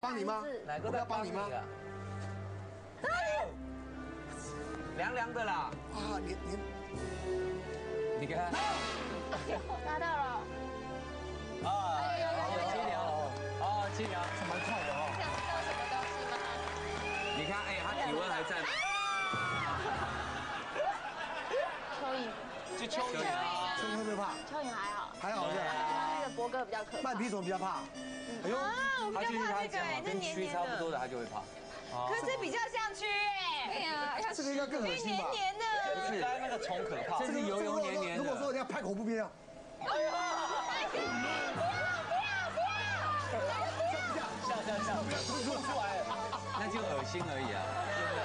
帮你吗？哪个我要帮你吗？凉凉的啦！啊，你你你看，拿到了，啊，清凉，哦，清凉，蛮快的哦。想知道什么东西吗？你看，哎，它体温还在吗？蚯蚓，就蚯蚓啊，真会不会怕？蚯蚓还好，还好是吧？它那个博哥比较可怕。慢皮虫比较怕。哎呦，它就是比较怕这个哎，它讲，跟这黏黏蛆差不多的。的，它就会怕。可是比较像蛆哎，对呀，这个应该更恶心吧黏？黏的。不是，那个虫可怕，这是油油黏黏如果说的。人家拍恐怖片啊，不要不要不要笑笑笑，吐出来了，那就恶心而已啊，真的。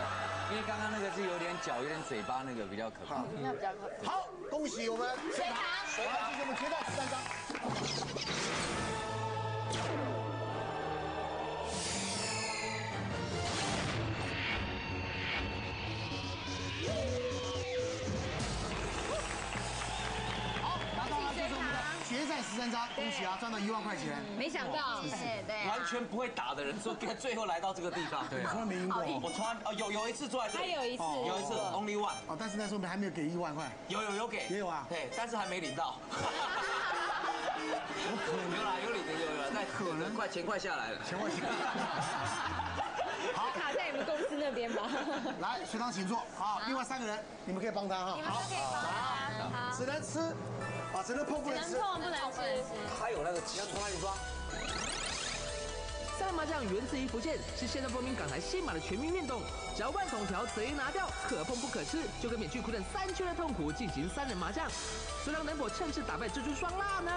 因为刚刚那个是有点脚、有点嘴巴，那个比较可怕。那比较可怕。好，恭喜我们水塘，水塘，谢谢我们决赛十三张。十三张，恭喜啊，赚到一万块钱。没想到，对完全不会打的人，说跟最后来到这个地方。对从来没赢过哦，我从来哦有有一次坐在这里，他有一次有一次 only one，哦但是那时候我们还没有给一万块。有有有给，也有啊对，但是还没领到。有啦有领的有有啦，但可能快钱快下来了。钱快下来。好，卡在你们公司那边吧。来，学长请坐。好，另外三个人你们可以帮他哈。你们可以帮他。好，只能吃，啊，只能碰不能吃。碰不能吃。他有那个要从哪里抓？三人麻将源自于福建，是现在国民港台新马的全民运动。只要万桶条贼拿掉，可碰不可吃，就可免去苦等三圈的痛苦，进行三人麻将。谁能能否趁势打败蜘蛛双辣呢？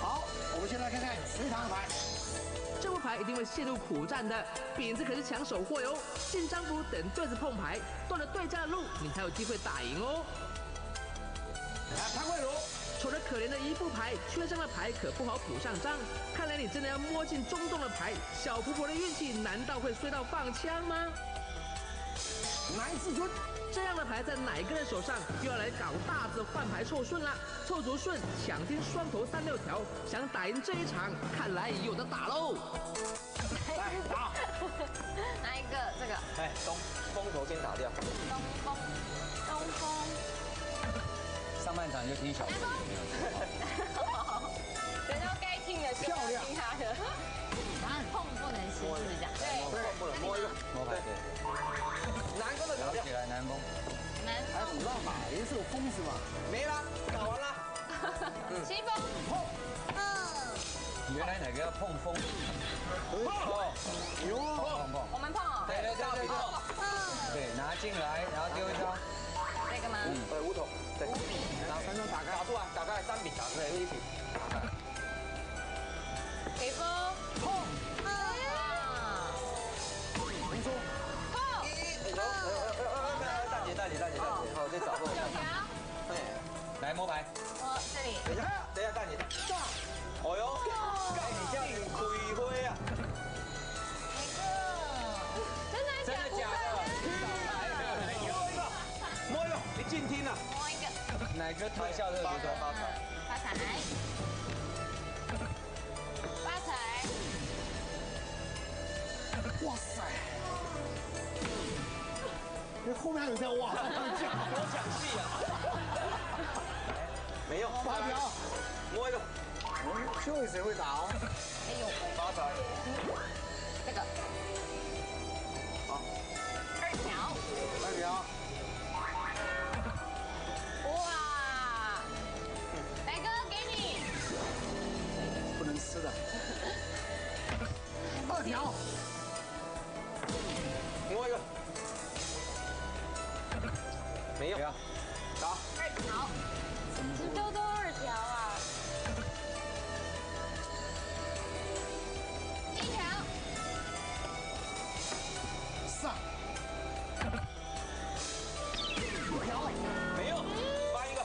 好，我们先来看看隋唐的牌。这副牌一定会陷入苦战的，饼子可是抢手货哟。进张府等对子碰牌，断了对家的路，你才有机会打赢哦。来，潘慧茹，瞅着可怜的一副牌，缺张的牌可不好补上张。看来你真的要摸进中洞的牌，小婆婆的运气难道会衰到放枪吗？南志尊，这样的牌在哪个人手上，又要来搞大字换牌凑顺了？凑足顺，抢听双头三六条，想打赢这一场，看来有的打喽。来打。哪一个？这个哎，东风头先打掉，东风，东风，上半场就听小朋友。等到该听的时候漂亮听他的。碰不能吃，是不是这样？对，不能摸一个，摸牌对。南风的打掉，起来南风，南还虎浪马，也是有疯子嘛。没了，打完了。西风碰，原来哪个要碰风？哦，哟，碰碰。我们碰哦。对对对对对，对，拿进来，然后丢一张，我这里，等一下，等一下，大姐。哦哟，哎，你这样亏灰啊！真的真的假的？摸一个，摸一个，你静听啊。摸一个，哪个特效的？发财？发财。发财，发财，哇塞！那后面还有在哇，多抢戏啊！八条，摸一个，嗯，就谁会打哦？哎呦，发财。这个，好。二条，二条，哇，来哥给你，不能吃的。二条，摸一个，没有，打，二条，你都都二条啊，一条，上，没有，发一个，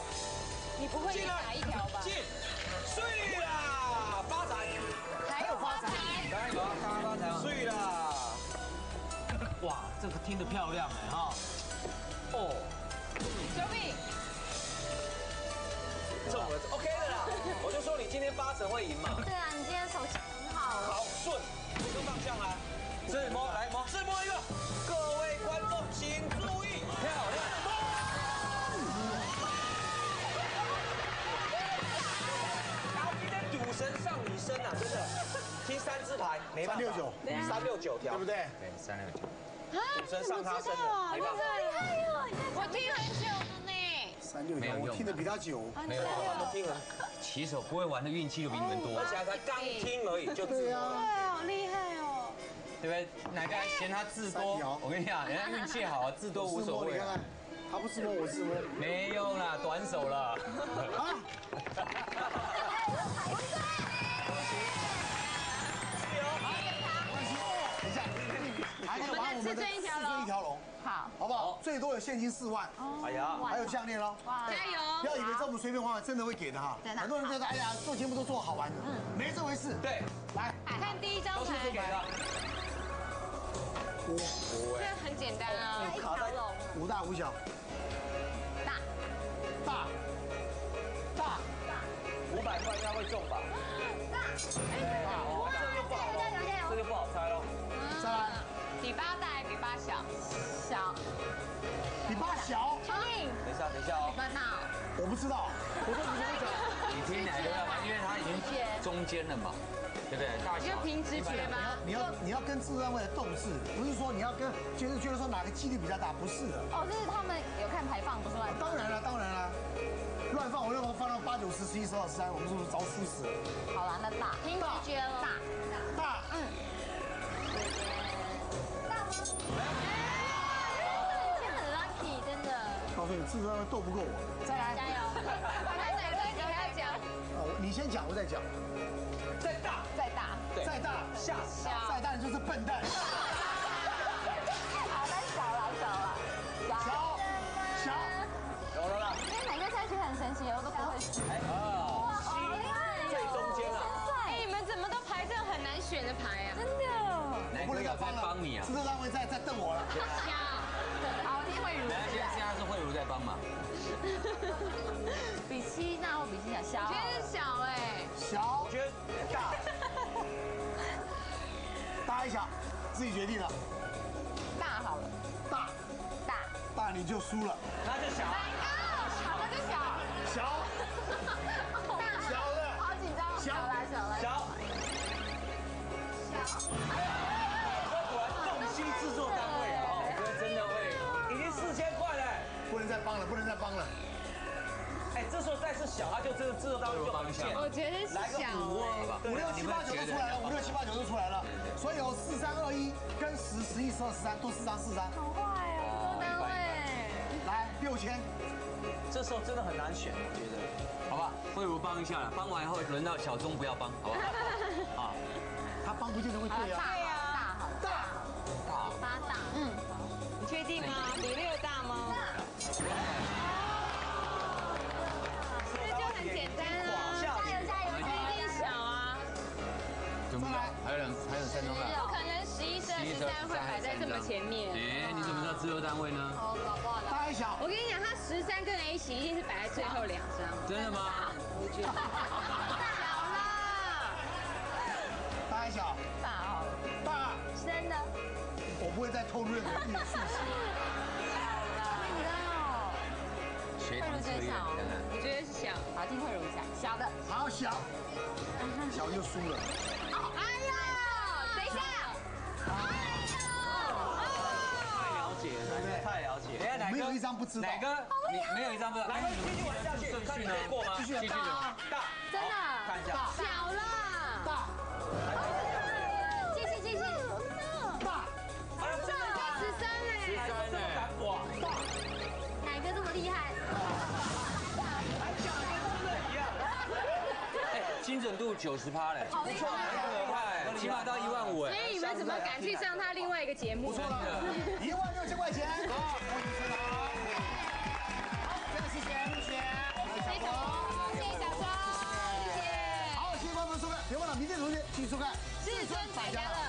你不会打一条吧？进，碎啦，发财，还有发财，当然有啊，刚刚发财碎啦，哇，这个听得漂亮哎哈，，OK 的啦，我就说你今天八成会赢嘛，对啊，你今天手气很好。向来，自摸来摸，自摸一个，各位观众请注意，漂亮。然后今天赌神上你身啊，真的，听三字牌没办法，三六九三六九条，对不？对？对，三六九。赌神上他身的，没办法。我听很久。三六九，没有用我听的比他久。没有，都听了，骑手不会玩的运气就比你们多而，且他才刚听而已就自摸了。对，好厉害哦。对不对？哪个还嫌他字多？我跟你讲，人家运气好，字多无所谓他不是摸，我是摸。没用啦，短手了。啊！还可以玩我们的四尊一条龙四尊一条龙，好，好不好？最多有现金四万，哎呀，还有项链喽。加油。不！要以为这么随便花，真的会给的哈。很多人觉得，哎呀，做节目都做好玩的，没这回事。对，来，看第一张都是牌，给的。这很简单啊。一条龙，五大五小，大，大，大，五百块应该会中吧？哇，小？小，比爸小，确定？等一下，等一下哦。我不知道，我说你怎么讲？你听哪个？因为他已经中间了嘛，对不对？大小就凭直觉吗？你要你要跟制作单位的斗志，不是说你要跟就是觉得说哪个几率比较大，不是的。哦，就是他们有看排放，不是乱放。当然了，当然了，乱放我要放到八九十、十一、十二、十三，我们是不是早输死了？好了，那大，听直觉了。大，大，嗯。大吗？今天很 lucky，真的。告诉你，制作单位斗不过我。再来，加油！哪个给他讲？哦，你先讲，我再讲。再大，再大。再大，吓死！再大就是笨蛋。在帮你啊制？作单位在在瞪我了。小，好，听慧茹来，现在现在是慧茹在帮忙。比七大或比七小，小我觉。得是小哎。小我，觉得大，大一小，自己决定了。大好了，大，大。大你就输了。那就小。哪一个？好，那就小。小，大。小的好紧张。小小来，小来。小，小。哎，这时候再是小，他就这个制作单位就很贱。我觉得是来个小五哎。五六七八九都出来了，五六七八九都出来了，所以有四三二一跟十十一十二十三都四三四三，好坏哦，多单位。来六千，这时候真的很难选，我觉得。好吧，慧茹帮一下了，帮完以后轮到小钟不要帮，好不好？啊，他帮不见得会对啊。有两，还有三张不大。可能十一、十二、十三会摆在这么前面。哎，你怎么知道自由单位呢？哦，搞不好的。大一小我，跟你讲，他十三跟 A 型一定是摆在最后两张。真的吗？我觉得大一小，大好了，大，真的。我不会再透露任何一点讯息。你知道？学堂测验，看看。我觉得是小。好，听慧茹讲，小的。好小，小就输了。一下哪个？没有一张不知道哪个？你没有一张不知道？来，继续玩下去，看你可以过吗？继续继续的。大，真的。看一下。小了，大，继续继续。大，哎呀，真的十三哎，这么敢哇！哪个这么厉害？还讲的跟真的一样。哎，精准度九十趴嘞，好厉害！很可怕，起码到一万五所哎。以你们怎么敢去上他另外一个节目？不错了，一万六千块钱。好，恭喜陈导。好，非常谢谢，谢谢。谢谢小庄，谢谢小庄，谢谢。好，谢谢观众收看，别忘了明天同学继续收看《至尊百家乐，